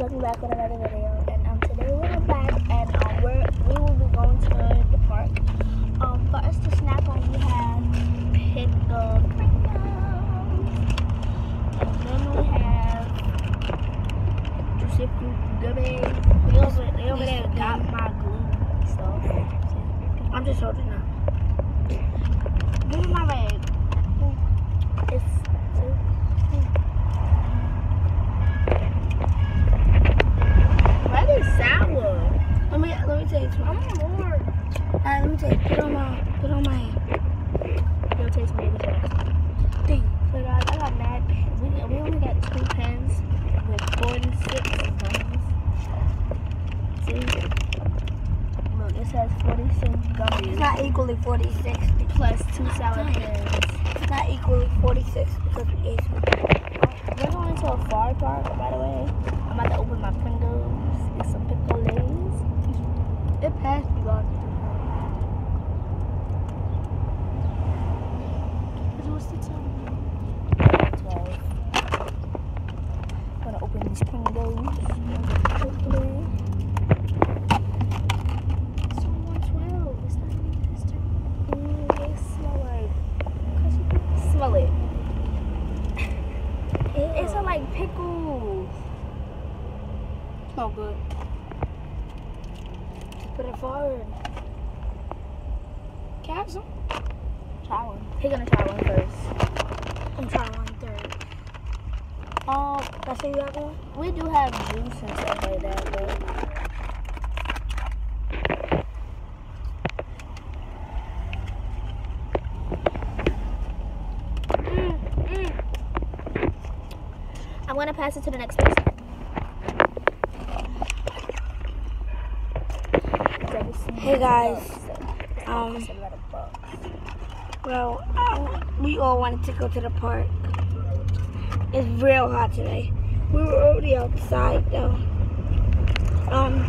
welcome back with another video. And um, today we're back and um, we're, we will be going to the park. Um, for us to snack on, we have pickle Pringles. And then we have juicy fruit gummies. They over, they over there got my glue and stuff. I'm just holding up. Give me my leg. It's Red is sour. Let me take some. I'm Lord. Alright, let me take. Put on my put on my hand. It'll taste maybe Thing. So guys, I got mad. We, we only got two pens with 46 gummies. See? Look, it says 46 It's not equally 46. plus two Dang. pens. It's not equally 46 because we ate some. We're going to a far park, by the way. I'm about to open my Pringles. Get some pickle lays. It passed me, God. What's the time? 12. I'm gonna open these Pringles. Hopefully. It's only 112. It's not even this time. Mm, they smell like. Smell it. It smell like pickles. Smell good. Put it forward. Can I have some? Try one. He's gonna try one first. I'm trying one third. Um, I see you have one? we do have juice and stuff like that, but. Mm, mm. I'm gonna pass it to the next person. Hey, guys. Um, Well, uh, we all wanted to go to the park. It's real hot today. We were already outside though. Um.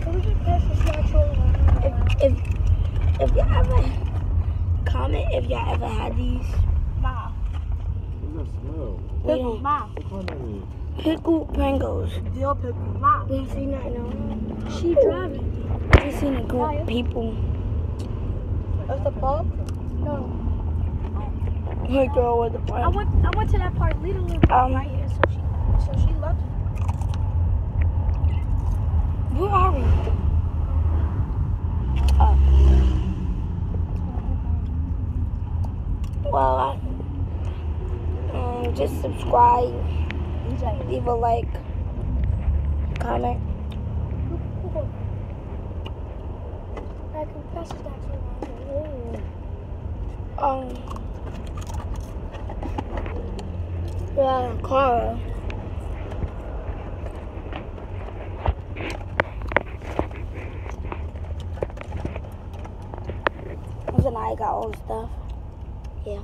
Can we just pass this natural If if if you ever comment if y'all ever had these Ma, What's that smell? pickle ma, What kind that is? pickle Pringles. dill pickle, ma. You ain't seen nothing on. She driving. You seen a group of people. That's the pub? No. Her girl with the I went I went to that part literally Um, right here, so she so she loved it. Where are we? Oh. Well, I, um, just subscribe, leave a like, comment. I can pass it back to Um, yeah, Cara. And I got all the stuff. Yeah.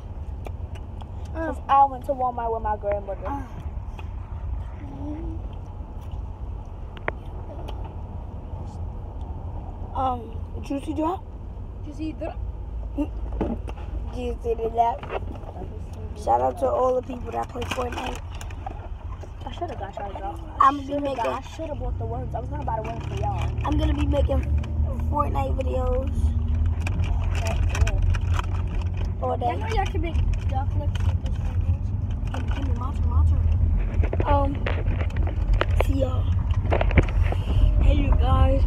Cause I went to Walmart with my grandmother. Um, juicy drop. see the Juicy drop. Shout out to all the people that play Fortnite. I should have got y'all. I'm gonna be making. got- I should have bought the ones. I was gonna buy the ones for y'all. I'm gonna be making Fortnite videos all I day. know y'all can make y'all can make those Give me my turn, my turn. Um, see y'all. Hey, you guys.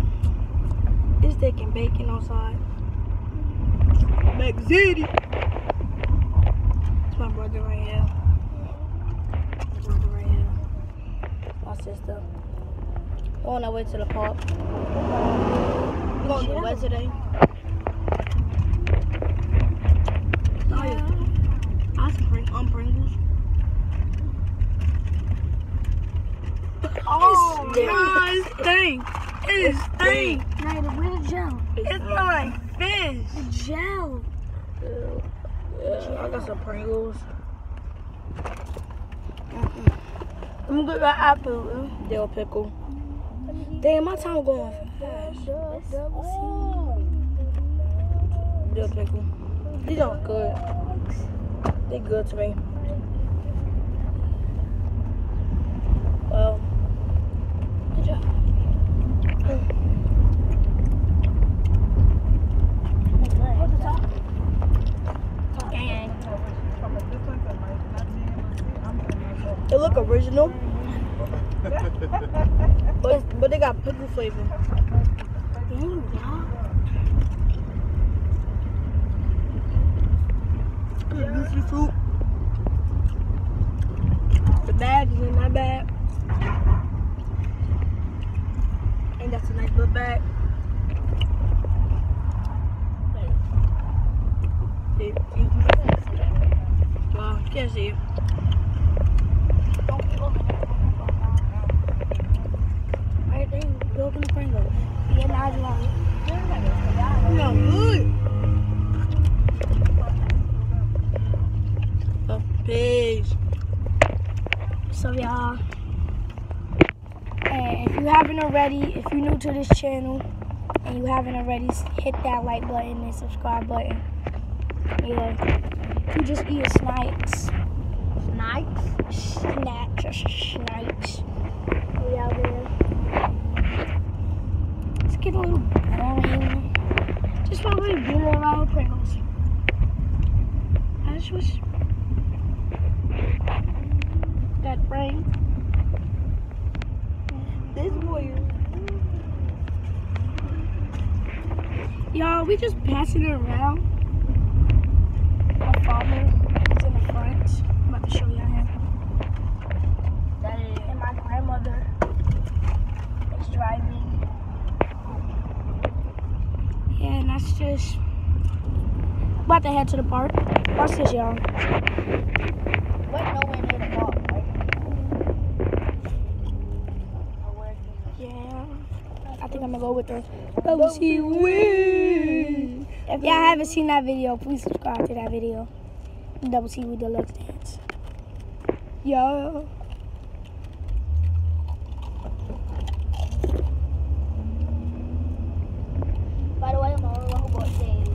It's taking bacon outside. Mac City. It's my brother right here. My brother right here. My sister. We're on our way to the park. We're going to where today? Yeah. I some Pring- um, Pringles. Oh, it stink. It stink. Now the real gel. It's not like fish. The gel. Yeah, I got some Pringles. Mm-hmm. I'm gonna get apple. Dill pickle. Damn, my time going fast. Dill pickle. These are good. They good to me. Well, good job. What's the top? Gang. It look original, but but they got pickle flavor. Dang, y'all. Juicy fruit. The bag isn't that bad. And that's a nice little bag. Wow, can't see it. Don't keep opening it. Right there, you open the Pringles. Yeah, now it's long. No, good. Oh, peace. So y'all, and if you haven't already, if you're new to this channel and you haven't already, hit that like button and subscribe button. Yeah, you just eat snacks, Snipes. snacks, snacks. We out there. It's getting a little boring. Just probably being around Pringles. I just wish that brain. This boy Y'all, we just passing it around. My father is in the front. I'm about to show y'all him. And my grandmother is driving. Yeah, and that's just about to head to the park. Watch this, y'all. Wait, nowhere near the ball, right? Yeah. I think I'm gonna go with the Double C Win. If y'all haven't seen that video, please subscribe to that video. Double C with Deluxe Dance. Yo. By the way, I'm the only one who bought saves.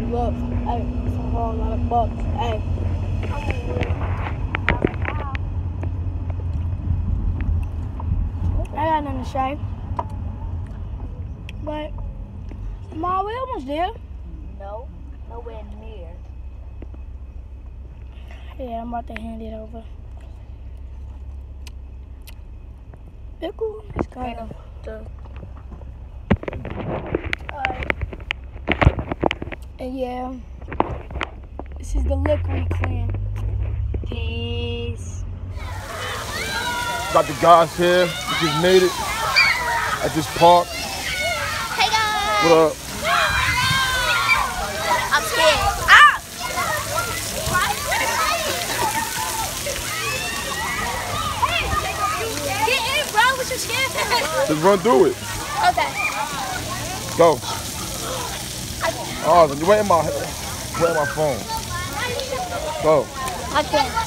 Double C with deluxe. Hey, it's a whole lot of bucks. Hey. I got nothing to say. But, Ma, we almost there. No, nowhere near. Yeah, I'm about to hand it over. Pickle is kind of The And yeah, this is the Lickread Clan. Peace. Got the guys here. We just made it at this park. Hey guys! What up? I'm scared. Ah! Get in, bro. What you scared? Just run through it. Okay. Go. Oh, you wait in my wait my phone. Go. I can't.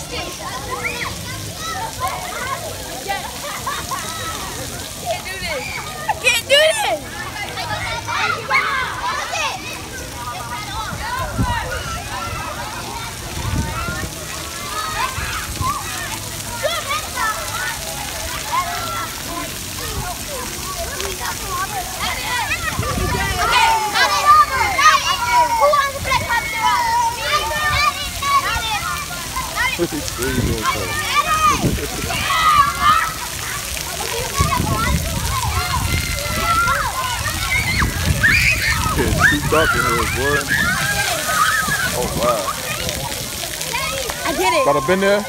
There you go, coach. It's in here, boy. Oh wow. I get it. Got a been there?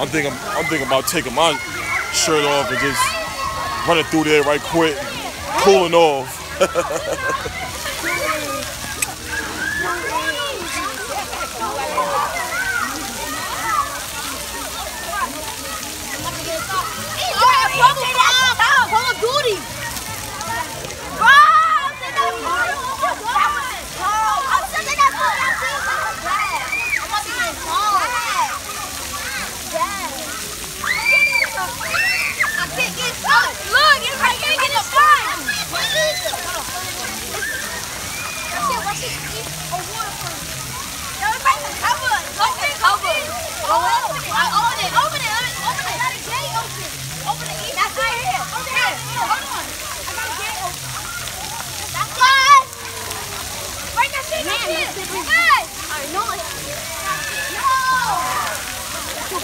I'm thinking, I'm thinking about taking my shirt off and just running through there right quick, cooling off.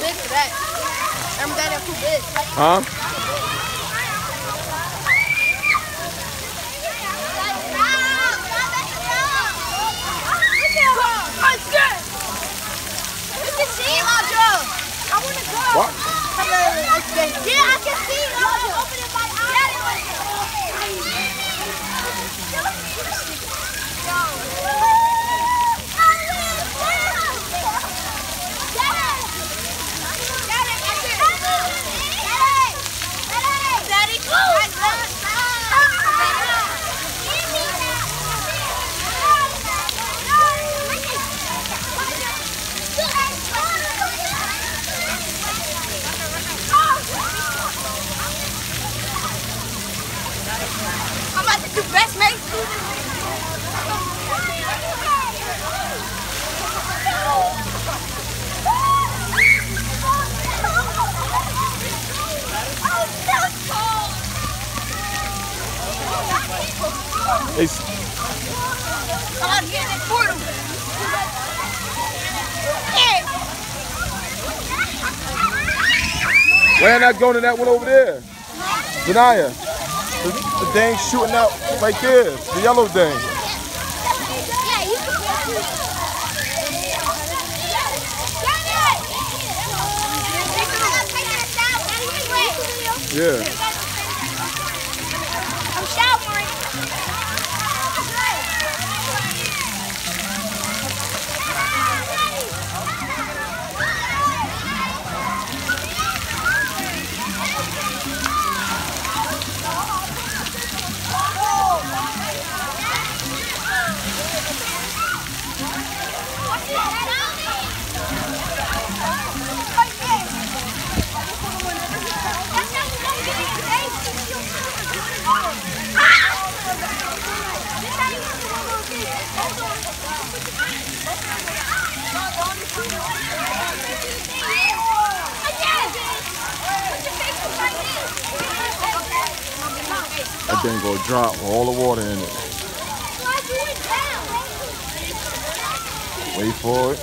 big for that. I'm glad they're too big. Huh? I'm scared. You can see Audra. I want to go. What? Yeah, I can see it. I'm opening my eyes. I'm about to do best mate. It's, I'm about to get in this portal. why not going to that one over there? Zanaya. The, the thing shooting out right there. The yellow thing. Yeah, That thing gonna drop all the water in it. Wait for it.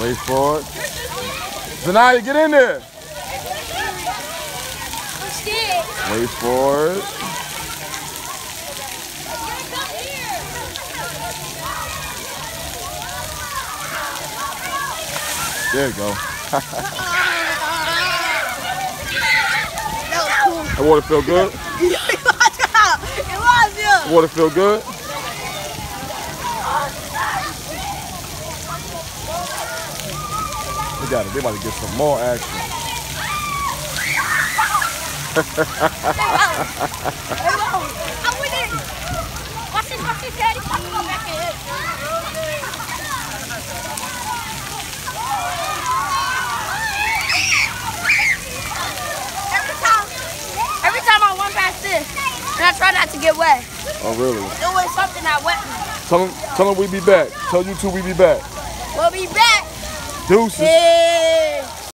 Wait for it. Zanaya, get in there. Wait for it. There you go. That water feel good? it was, yeah. Water feel good? They got it. They about to get some more action. I'm with it. Watch this, watch this, Daddy. I'm going back in it. Every time, Every time I run past this, and I try not to get wet, Oh, really? doing something that wet me. Tell them, tell them we be back. Tell you two we be back. We'll be back. Deuces. Hey.